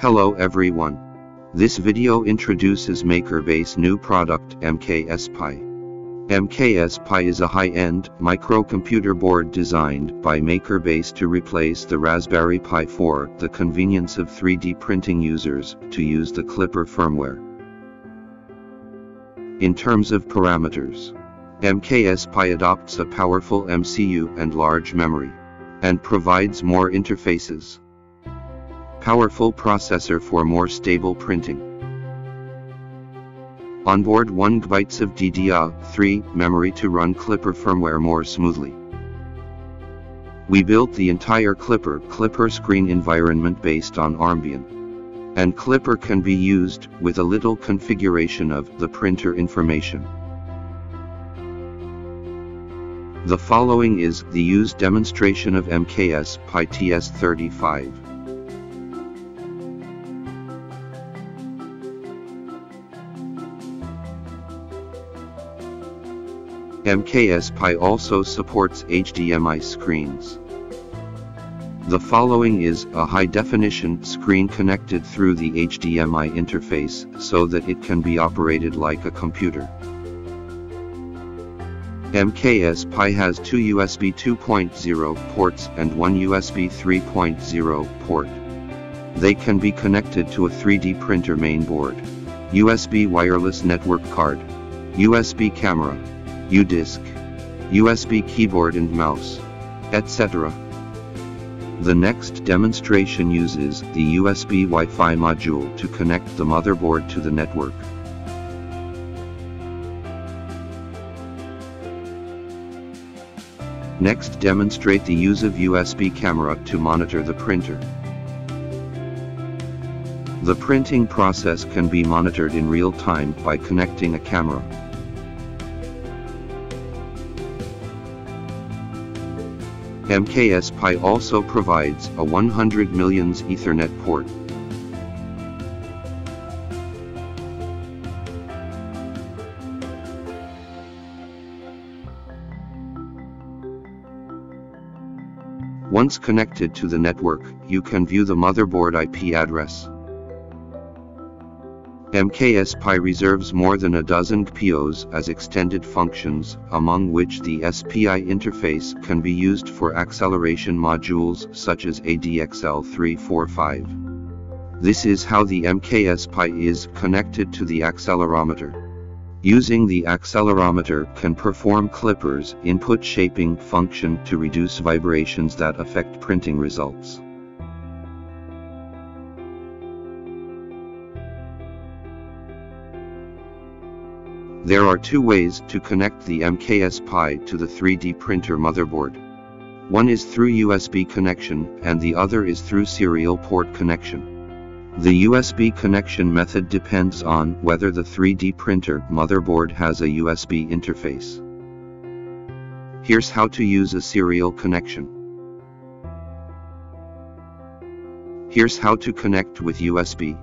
Hello everyone. This video introduces MakerBase new product MKS Pi. MKS Pi is a high-end microcomputer board designed by MakerBase to replace the Raspberry Pi for the convenience of 3D printing users to use the Klipper firmware. In terms of parameters, MKS Pi adopts a powerful MCU and large memory, and provides more interfaces. Powerful processor for more stable printing. Onboard 1 GB of DDR3 memory to run Klipper firmware more smoothly. We built the entire Klipper Clipper screen environment based on Armbian. And Klipper can be used with a little configuration of the printer information. The following is the used demonstration of MKS PI-TS35. MKS Pi also supports HDMI screens. The following is a high-definition screen connected through the HDMI interface so that it can be operated like a computer. MKS Pi has two USB 2.0 ports and one USB 3.0 port. They can be connected to a 3D printer mainboard, USB wireless network card, USB camera, U-Disc, USB keyboard and mouse, etc. The next demonstration uses the USB Wi-Fi module to connect the motherboard to the network. Next demonstrate the use of USB camera to monitor the printer. The printing process can be monitored in real time by connecting a camera. MKS Pi also provides a 100 millions Ethernet port. Once connected to the network, you can view the motherboard IP address. MKS Pi reserves more than a dozen GPIOs as extended functions, among which the SPI interface can be used for acceleration modules such as ADXL345. This is how the MKS Pi is connected to the accelerometer. Using the accelerometer can perform Klipper's input shaping function to reduce vibrations that affect printing results. There are two ways to connect the MKS Pi to the 3D printer motherboard. One is through USB connection and the other is through serial port connection. The USB connection method depends on whether the 3D printer motherboard has a USB interface. Here's how to use a serial connection. Here's how to connect with USB.